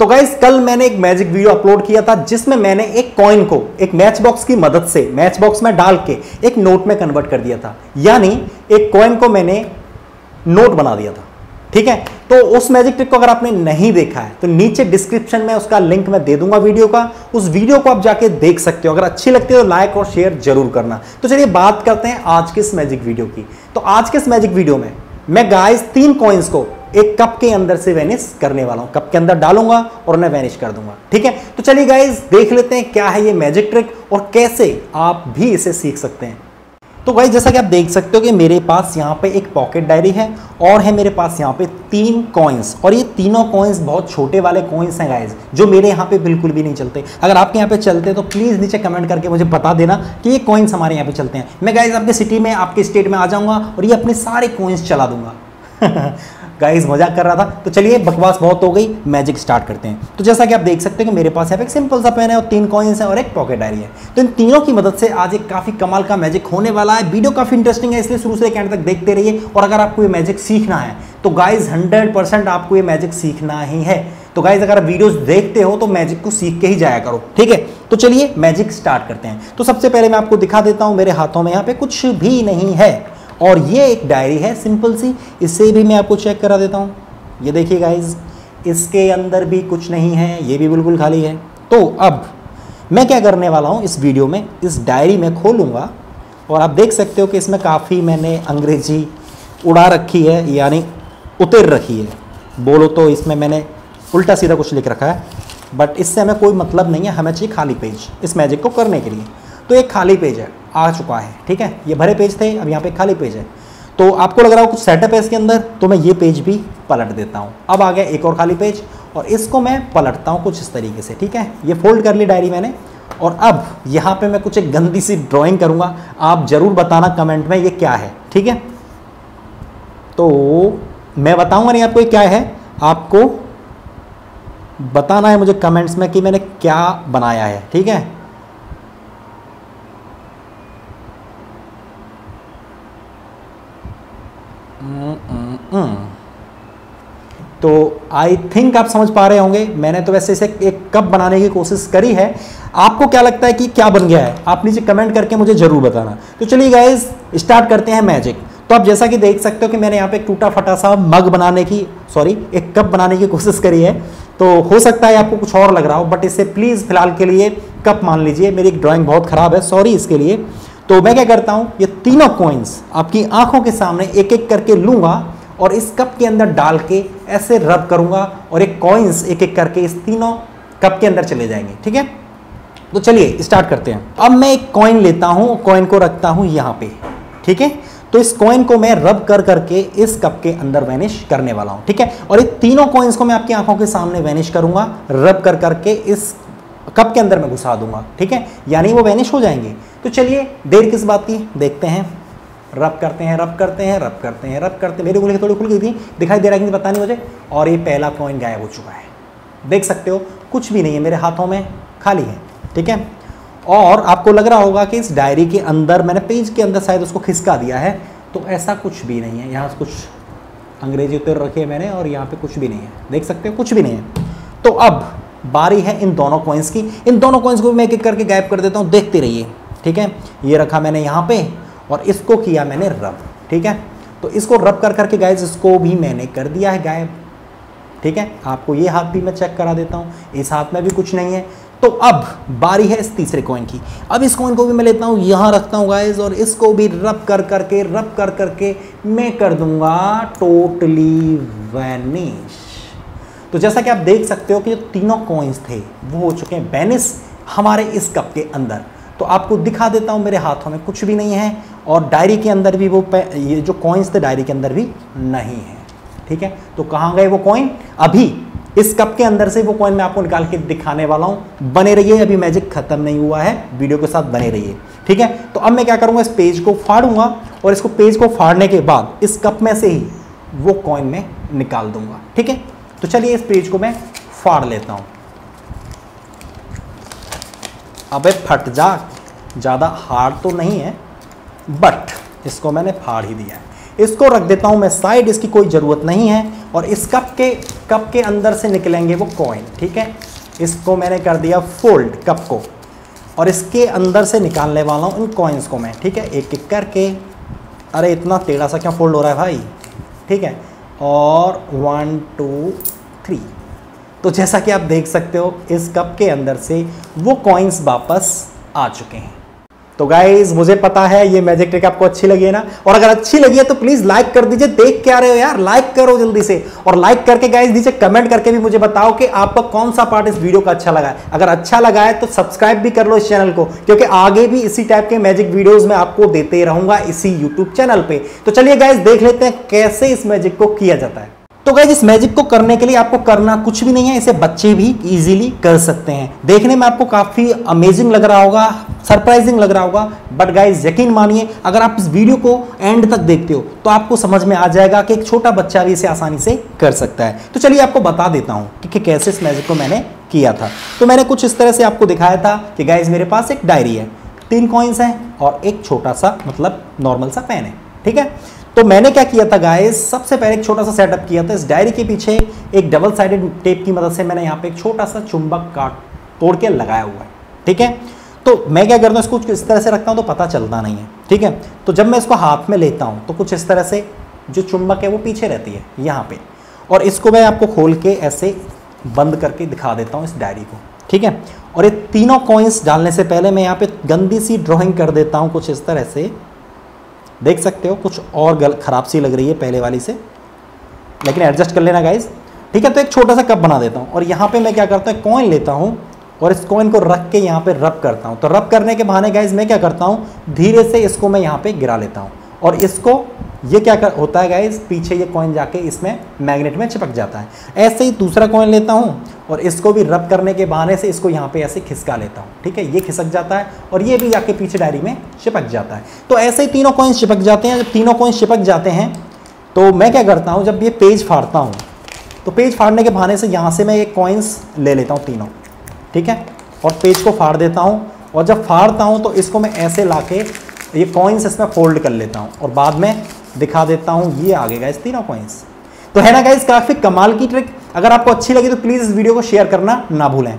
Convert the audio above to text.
तो गाइस कल मैंने एक मैजिक वीडियो अपलोड किया था, जिसमें मैंने एक कॉइन को, एक मैच बॉक्स की मदद से मैच बॉक्स में डाल के, एक नोट में कन्वर्ट कर दिया था। यानी, एक कॉइन को मैंने नोट बना दिया था। ठीक है? तो उस मैजिक ट्रिक को अगर आपने नहीं देखा है तो नीचे डिस्क्रिप्शन में उसका लिंक मैं दे दूँगा वीडियो का। उस वीडियो को आप जाके देख सकते हो। अगर अच्छी लगती है तो लाइक और शेयर ज़रूर करना। तो चलिए बात करते हैं आज के इस मैजिक वीडियो की। तो आज के इस मैजिक वीडियो में मैं गाइस तीन कॉइन्स को एक कप के अंदर से वैनिश करने वाला हूँ। कप के अंदर डालूँगा और उन्हें वैनिश कर दूँगा। ठीक है? तो चलिए गाइज़ देख लेते हैं क्या है ये मैजिक ट्रिक और कैसे आप भी इसे सीख सकते हैं। तो भाई जैसा कि आप देख सकते हो कि मेरे पास यहाँ पे एक पॉकेट डायरी है और है मेरे पास यहाँ पे तीन कॉइन्स और ये तीनों कॉइन्स बहुत छोटे वाले कॉइन्स हैं गाइज़ जो मेरे यहाँ पे बिल्कुल भी नहीं चलते। अगर आपके यहाँ पे चलते हैं तो प्लीज़ नीचे कमेंट करके मुझे बता देना कि ये कॉइन्स हमारे यहाँ पे चलते हैं। मैं गाइज़ आपके सिटी में, आपके स्टेट में आ जाऊँगा और ये अपने सारे कॉइन्स चला दूँगा। गाइस मज़ाक कर रहा था। तो चलिए, बकवास बहुत हो गई। मैजिक स्टार्ट करते हैं। तो जैसा कि आप देख सकते हैं कि मेरे पास पे एक सिंपल सा पेन है और तीन कॉइन्स है और एक पॉकेट डायरी है। तो इन तीनों की मदद से आज एक काफ़ी कमाल का मैजिक होने वाला है। वीडियो काफ़ी इंटरेस्टिंग है, इसलिए शुरू से एंड तक देखते रहिए। और अगर आपको ये मैजिक सीखना है तो गाइज़ हंड्रेड आपको ये मैजिक सीखना ही है। तो गाइज़ अगर आप वीडियोस देखते हो तो मैजिक को सीख के ही जाया करो। ठीक है? तो चलिए मैजिक स्टार्ट करते हैं। तो सबसे पहले मैं आपको दिखा देता हूँ, मेरे हाथों में यहाँ पे कुछ भी नहीं है। और ये एक डायरी है सिंपल सी। इसे भी मैं आपको चेक करा देता हूँ। ये देखिए गाइज़ इसके अंदर भी कुछ नहीं है, ये भी बिल्कुल खाली है। तो अब मैं क्या करने वाला हूँ इस वीडियो में? इस डायरी में खोलूँगा और आप देख सकते हो कि इसमें काफ़ी मैंने अंग्रेज़ी उड़ा रखी है, यानी उतर रखी है। बोलो तो इसमें मैंने उल्टा सीधा कुछ लिख रखा है बट इससे हमें कोई मतलब नहीं है, हमें चाहिए खाली पेज इस मैजिक को करने के लिए। तो एक खाली पेज है। आ चुका है, ठीक है? ये भरे पेज थे, अब यहाँ पे खाली पेज है। तो आपको लग रहा हो कुछ सेटअप है इसके अंदर तो मैं ये पेज भी पलट देता हूँ। अब आ गया एक और खाली पेज, और इसको मैं पलटता हूँ कुछ इस तरीके से, ठीक है? ये फोल्ड कर ली डायरी मैंने, और अब यहाँ पे मैं कुछ एक गंदी सी ड्राइंग करूँगा। आप ज़रूर बताना कमेंट में ये क्या है, ठीक है? तो मैं बताऊँगा नहीं आपको ये क्या है, आपको बताना है मुझे कमेंट्स में कि मैंने क्या बनाया है, ठीक है? तो आई थिंक आप समझ पा रहे होंगे, मैंने तो वैसे इसे एक कप बनाने की कोशिश करी है। आपको क्या लगता है कि क्या बन गया है? आप नीचे कमेंट करके मुझे ज़रूर बताना। तो चलिए गाइज़ स्टार्ट करते हैं मैजिक तो आप जैसा कि देख सकते हो कि मैंने यहाँ पे एक टूटा फटा सा मग बनाने की सॉरी एक कप बनाने की कोशिश करी है। तो हो सकता है आपको कुछ और लग रहा हो बट इसे प्लीज़ फ़िलहाल के लिए कप मान लीजिए। मेरी एक ड्राइंग बहुत ख़राब है सॉरी इसके लिए। तो मैं क्या करता हूँ, ये तीनों कॉइन्स आपकी आँखों के सामने एक एक करके लूँगा और इस कप के अंदर डाल के ऐसे रब करूँगा और एक कॉइन्स एक एक करके इस तीनों कप के अंदर चले जाएँगे, ठीक है? तो चलिए स्टार्ट करते हैं। अब मैं एक कॉइन लेता हूँ कॉइन को रखता हूँ यहाँ पे, ठीक है? तो इस कॉइन को मैं रब कर करके इस कप के अंदर वैनिश करने वाला हूँ, ठीक है? और ये तीनों कॉइन्स को मैं आपकी आँखों के सामने वैनिश करूँगा रब कर करके इस कप के अंदर मैं घुसा दूँगा, ठीक है? यानी वो वैनिश हो जाएँगे। तो चलिए, देर किस बात की? देखते हैं। रब करते हैं, रब करते हैं, रब करते हैं, रब करते हैं। मेरी उंगली थोड़ी खुल गई थी, दिखाई दे रहा है पता नहीं मुझे। और ये पहला कॉइन गायब हो चुका है। देख सकते हो, कुछ भी नहीं है मेरे हाथों में, खाली है, ठीक है? और आपको लग रहा होगा कि इस डायरी के अंदर, मैंने पेज के अंदर शायद उसको खिसका दिया है। तो ऐसा कुछ भी नहीं है। यहाँ कुछ अंग्रेज़ी उतर रखे मैंने और यहाँ पे कुछ भी नहीं है। देख सकते हो, कुछ भी नहीं है। तो अब बारी है इन दोनों कॉइन्स की। इन दोनों कॉइन्स को मैं एक एक करके गायब कर देता हूँ, देखते रहिए, ठीक है? ये रखा मैंने यहाँ पे और इसको किया मैंने रब, ठीक है? तो इसको रब कर करके गाइज़ इसको भी मैंने कर दिया है गायब, ठीक है? आपको ये हाथ भी मैं चेक करा देता हूँ, इस हाथ में भी कुछ नहीं है। तो अब बारी है इस तीसरे कॉइन की। अब इस कॉइन को भी मैं लेता हूँ, यहाँ रखता हूँ गाइज़ और इसको भी रब कर करके, रब कर करके मैं कर दूँगा टोटली वैनिश तो जैसा कि आप देख सकते हो कि जो तीनों कॉइन्स थे, वो हो चुके हैं बैनिस हमारे इस कप के अंदर। तो आपको दिखा देता हूँ मेरे हाथों में कुछ भी नहीं है और डायरी के अंदर भी वो ये जो कॉइन्स थे डायरी के अंदर भी नहीं है। ठीक है? तो कहाँ गए वो कॉइन अभी, इस कप के अंदर से वो कॉइन मैं आपको निकाल के दिखाने वाला हूँ। बने रहिए, अभी मैजिक खत्म नहीं हुआ है वीडियो के साथ बने रहिए। ठीक है? तो अब मैं क्या करूँगा, इस पेज को फाड़ूँगा और इसको पेज को फाड़ने के बाद, इस कप में से ही वो कॉइन में निकाल दूँगा। ठीक है? तो चलिए इस पेज को मैं फाड़ लेता हूँ। अबे फट जा, ज़्यादा हार्ड तो नहीं है बट इसको मैंने फाड़ ही दिया है। इसको रख देता हूँ मैं साइड इसकी कोई ज़रूरत नहीं है, और इस कप के कप के अंदर से निकलेंगे वो कॉइन ठीक है? इसको मैंने कर दिया फोल्ड कप को, और इसके अंदर से निकालने वाला हूँ इन कॉइन्स को मैं, ठीक है? एक एक करके। अरे, इतना टेढ़ा सा क्या फोल्ड हो रहा है भाई? ठीक है? और वन टू थ्री तो जैसा कि आप देख सकते हो, इस कप के अंदर से वो कॉइन्स वापस आ चुके हैं। तो गाइज़ मुझे पता है ये मैजिक ट्रिक आपको अच्छी लगी है ना? और अगर अच्छी लगी है तो प्लीज़ लाइक कर दीजिए। देख क्या रहे हो यार? लाइक करो जल्दी से। और लाइक करके गाइज़ नीचे कमेंट करके भी मुझे बताओ कि आपका कौन सा पार्ट इस वीडियो का अच्छा लगा है। अगर अच्छा लगा है तो सब्सक्राइब भी कर लो इस चैनल को, क्योंकि आगे भी इसी टाइप के मैजिक वीडियोज़ में आपको देते रहूँगा इसी यूट्यूब चैनल पर तो चलिए गाइज़ देख लेते हैं कैसे इस मैजिक को किया जाता है। तो गाइज़ इस मैजिक को करने के लिए आपको करना कुछ भी नहीं है इसे बच्चे भी इजीली कर सकते हैं। देखने में आपको काफ़ी अमेजिंग लग रहा होगा सरप्राइजिंग लग रहा होगा बट गाइज़ यकीन मानिए अगर आप इस वीडियो को एंड तक देखते हो तो आपको समझ में आ जाएगा कि एक छोटा बच्चा भी इसे आसानी से कर सकता है। तो चलिए आपको बता देता हूँ कि, कि कैसे इस मैजिक को मैंने किया था। तो मैंने कुछ इस तरह से आपको दिखाया था कि गाइज़ मेरे पास एक डायरी है। तीन कॉइन्स हैं और एक छोटा सा मतलब नॉर्मल सा पेन है। ठीक है? तो मैंने क्या किया था गाइस सबसे पहले एक छोटा सा सेटअप किया था। इस डायरी के पीछे एक डबल साइडेड टेप की मदद से मैंने यहाँ पे एक छोटा सा चुंबक काट तोड़ के लगाया हुआ है। ठीक है? तो मैं क्या करता हूँ, इसको इस तरह से रखता हूँ तो पता चलता नहीं है। ठीक है? तो जब मैं इसको हाथ में लेता हूँ तो कुछ इस तरह से जो चुंबक है वो पीछे रहती है, यहाँ पर और इसको मैं आपको खोल के ऐसे बंद करके दिखा देता हूँ इस डायरी को। ठीक है? और ये तीनों कॉइन्स डालने से पहले मैं यहाँ पे गंदी सी ड्राइंग कर देता हूँ कुछ इस तरह से। देख सकते हो, कुछ और गल, खराब सी लग रही है पहले वाली से। लेकिन एडजस्ट कर लेना गाइज़ ठीक है तो एक छोटा सा कप बना देता हूँ। और यहाँ पे मैं क्या करता हूँ कॉइन लेता हूँ। और इस कॉइन को रख के यहाँ पे रब करता हूँ। तो रब करने के बहाने गाइज़ मैं क्या करता हूँ, धीरे से इसको मैं यहाँ पे गिरा लेता हूँ। और इसको ये क्या कर, होता है गाइज़ पीछे ये कॉइन जाके इसमें मैग्नेट में चिपक जाता है। ऐसे ही दूसरा कॉइन लेता हूँ और इसको भी रब करने के बहाने से इसको यहाँ पे ऐसे खिसका लेता हूँ ठीक है? ये खिसक जाता है और ये भी जाके पीछे डायरी में चिपक जाता है। तो ऐसे ही तीनों कॉइन्स चिपक जाते हैं। जब तीनों कॉइन्स चिपक जाते हैं तो मैं क्या करता हूँ जब ये पेज फाड़ता हूँ तो पेज फाड़ने के बहाने से यहाँ से मैं ये कॉइन्स ले लेता हूँ तीनों ठीक है? और पेज को फाड़ देता हूँ और जब फाड़ता हूँ तो इसको मैं ऐसे ला के ये कॉइन्स इसमें फोल्ड कर लेता हूँ और बाद में दिखा देता हूँ, ये आगे गाइस तीनों कॉइन्स तो है ना गाइस काफ़ी कमाल की ट्रिक अगर आपको अच्छी लगी तो प्लीज़ इस वीडियो को शेयर करना ना भूलें।